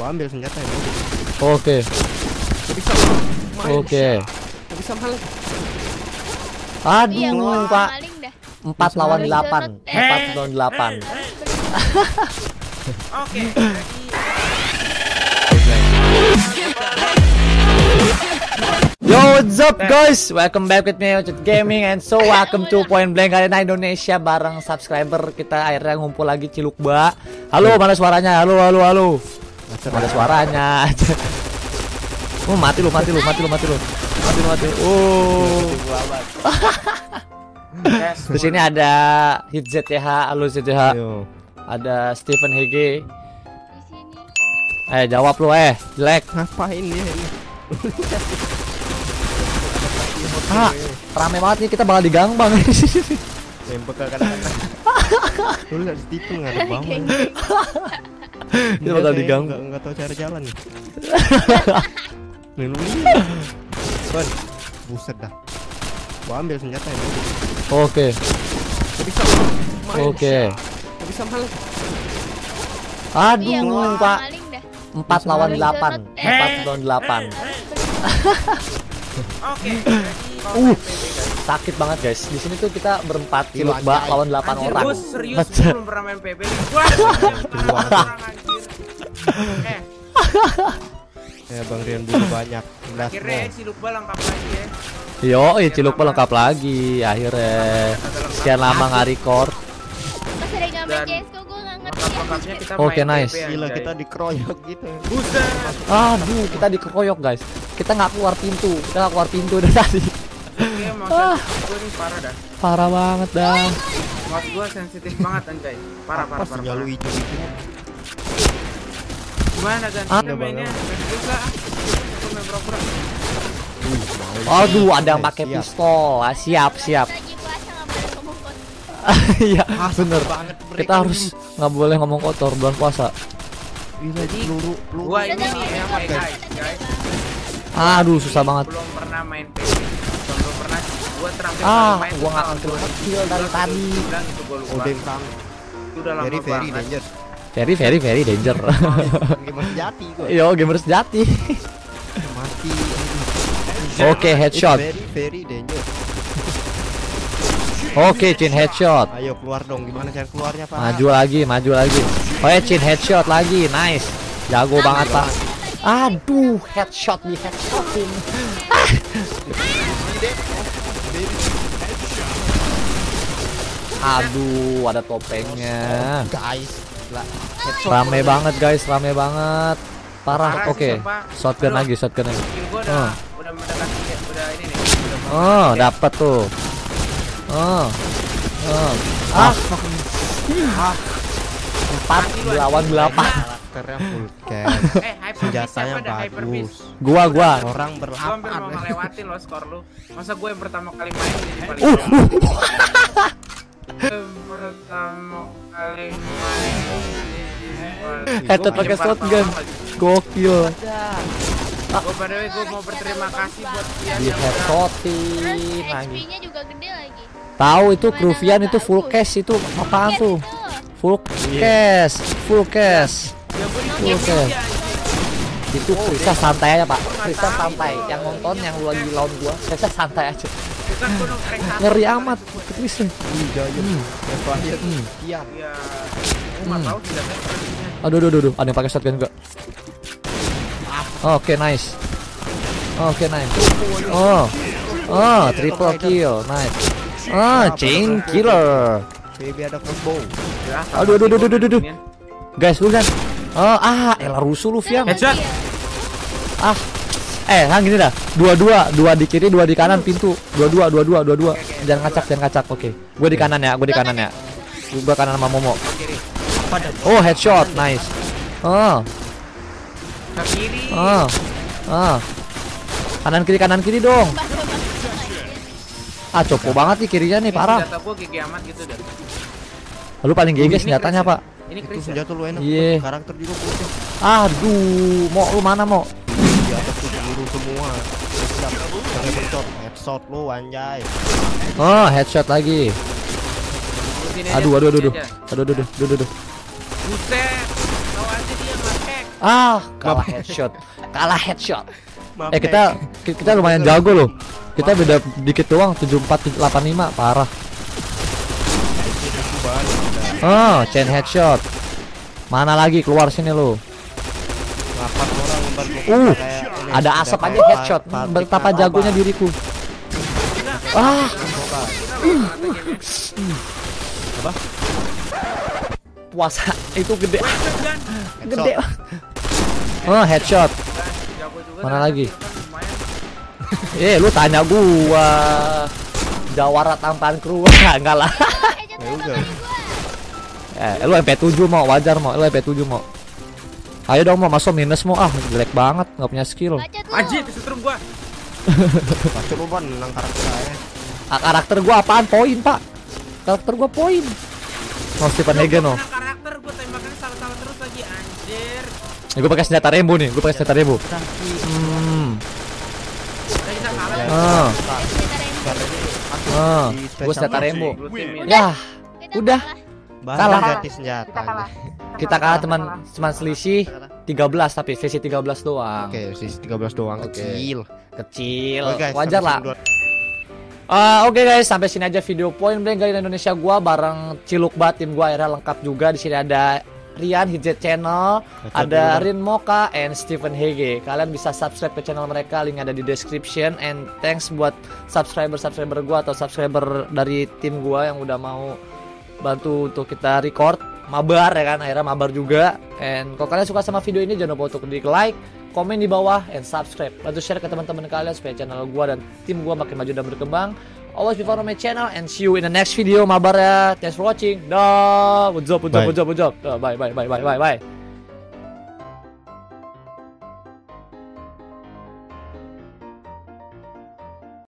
Gua ambil senjata ya. Oke. Bisa. Oke. Bisa maling. Aduh, Iya, Pak. 4 lawan Harus 8. download. Eh. 4 lawan 8. Oke, Yo, what's up guys? Welcome back with me Ucut Gaming and so welcome to Point Blank Arena Indonesia bareng subscriber kita akhirnya ngumpul lagi Ciluk Ba. Halo, mana suaranya? Halo, halo, halo. Ada suaranya. Oh, mati lu, mati lu, mati lu, mati lu. Mati lu, mati lu. Oh. Yes, Di sini ada Hit ZTH, halo ZTH. Ada Stephen Hege. Di sini. Eh, jawab lu eh, jelek. Ngapain dia ini? Ah, rame banget nih kita bakal digang bang. Tembak ke kadang-kadang. Lu lihat di situ nggak ada bawah. Kita bakal digang. Enggak enggak tahu cara jalan nih. Lu ini. Ban. Buset dah. Gua ambil senjata ya. Oke, bisa. oke. Bisa maling. Iya, Aduh, gua Pak. maling dah. 4 lawan Harus 8. download. 4 lawan 8. Oke. Uh, sakit banget guys. Di sini tuh kita berempat Ba anjay. lawan 8 Anjir, orang. gua serius gua belum pernah main PB. Anjir. Eh, Ya Bang Rian dulu banyak. Akhirnya ya, si Lukba lengkap lagi ya. Yo, eh, Ciluk Ba lengkap lagi akhirnya. Sekian lama nggak record. Main Dan CS:GO gua nggak ngerti. Kita Oke, nice. PB, Gila kita dikeroyok gitu. Buset. Aduh, kita dikeroyok guys. Kita nggak keluar pintu. Kita nggak keluar pintu dari tadi. Gua nih parah dah. Parah banget dah. Mouse gua sensitif banget anjay. Parah, parah, parah. senjata parah. hijau itu? Gimana ganti Ah. mainnya? Mau. Aduh, ada yang pakai pistol. Ah, siap, siap. Iya, Ah, bener. Kita harus nggak boleh ngomong kotor bulan puasa. Peluru. Gua ini nih yang main guys, guys. Aduh, susah banget. Belum pernah main PB. Belum pernah. Gua terakhir Ah, main gua tuh nggak tahun ngerti 2019 kill dari tadi. itu gua lupa. Odeng tang. Itu udah lama Very very banget. danger. Very, very, very danger. Gimana sejati gua. Yo, gamer sejati. Mati. Oke, headshot. It's very very danger. Oke, chin headshot. Ayo keluar dong. Gimana cara keluarnya, Pak? Maju lagi, maju lagi. Oh ya, chin headshot lagi. Nice. Jago banget, Pak. Aduh, headshot di headshotin. Aduh, ada topengnya. Guys. Lah, Rame banget, guys. Rame banget. Parah. Oke. sumpah. Shotgun Aduh. lagi, shotgun lagi. Gua udah Oh. udah mendekati ya, udah ini nih. Udah Oh, dapat tuh. Oh. Oh. Ah. Empat lawan delapan. karakternya full cash. Eh, Senjatanya dah hyper bagus. Gua, gua. Orang Gua hampir mau berlapan. ngelewatin lo skor lu. Masa gue yang pertama kali main jadi paling Uh, jauh? Headshot pakai shotgun. Gokil. Gue by the way gue mau berterima kasih buat Kian Di yang udah headshotin lagi. HP-nya juga gede lagi. Tahu itu Kruvian itu full cash itu apaan tuh? Full cash, full cash. Ya gue Oke. dikasih aja Itu Krista santai aja, Pak. Krista santai. Yang nonton yang lu lagi lawan gua, Krista santai aja. Ngeri amat. Hmm. Ya, nggak tahu tidak kan strateginya. Aduh, aduh, aduh, ada yang pakai shotgun enggak? Oke, nice. Oke, nice. Oh. Oh, triple kill. Nice. Ah, chain killer. Ada Aduh, aduh, aduh, aduh, aduh, aduh. Guys, lu kan. Oh, ah, elah rusuh lu, Fiam. Headshot. Ah. Eh, hang gini dah. Dua-dua, dua di kiri, dua di kanan pintu. Dua-dua, dua-dua, dua-dua. Jangan ngacak, jangan ngacak. Oke. Gue di kanan ya, gue di kanan ya. Gue kanan sama Momo. Kiri. Oh, headshot. Nice. Oh, Ke kiri. oh. Oh. Kanan kiri, kanan kiri dong. Ya. Ah, copo banget nih kirinya nih, parah. Gigi gitu dah. Lu paling GG Ini senjatanya, ya? Pak. Ini Itu Chris ya? senjata lu enak. Iya. Karakter juga putih. Aduh, mau lu mana, mau? Di atas semua. Siap. Pakai headshot. Headshot lu anjay. Oh, headshot lagi. Aduh, aduh, aduh, aduh. Aduh, aduh, aduh, aduh, aduh. Buset. Tahu aja dia nge-hack. Ah, kalah headshot. Kalah headshot. Eh kita ki- kita lumayan jago loh. Kita beda dikit doang 7485 parah. Oh, chain headshot. Mana lagi keluar sini lo. Uh, ada asap aja headshot. Betapa jagonya diriku. Ah, Apa? puasa itu gede. Gede. Oh, headshot. Mana lagi? Eh, lu tanya gua. Jawara tampan kru enggak lah. Eh, Ya. Eh, lu MP7 mau wajar mau, lu MP7 mau. Ayo dong mau masuk minus mau ah jelek banget nggak punya skill. Anjir, kesetrum gua. Baca lu ban menang karakter saya. Ah, karakter gua apaan poin pak? Karakter gua poin. Mau Stephen Hagen no. Karakter gua tembakannya salah-salah terus lagi anjir. Nih, gua pakai senjata Rembo nih, gua pakai senjata Rembo. Hmm. Ya, Ah. Eh, ya. Ah, gua senjata Rembo. Ya, Udah. Kalah. Bahan Kalah. ganti senjata. kita kalah teman teman selisih 13 tapi sesi 13 doang. Oke, sisi 13 doang Oke. kecil. Kecil. Oke, guys, wajar lah. Ah, Oke guys, sampai sini aja video Point Blank dari Indonesia gua bareng Ciluk Bat tim gua akhirnya lengkap juga di sini ada Rian Hijat Channel, Headshot ada. Rin Moka and Stephen Hege. Kalian bisa subscribe ke channel mereka, link ada di description and thanks buat subscriber-subscriber gua atau subscriber dari tim gua yang udah mau bantu untuk kita record. Mabar ya kan? Akhirnya mabar juga. And kalau kalian suka sama video ini jangan lupa untuk di like komen di bawah and subscribe. Bantu share ke teman-teman kalian supaya channel gua dan tim gua makin maju dan berkembang. Always be follow my channel and see you in the next video. Mabar ya. Thanks for watching. Dah. What's up what's up Bye. what's up what's up Dah, bye bye bye bye bye bye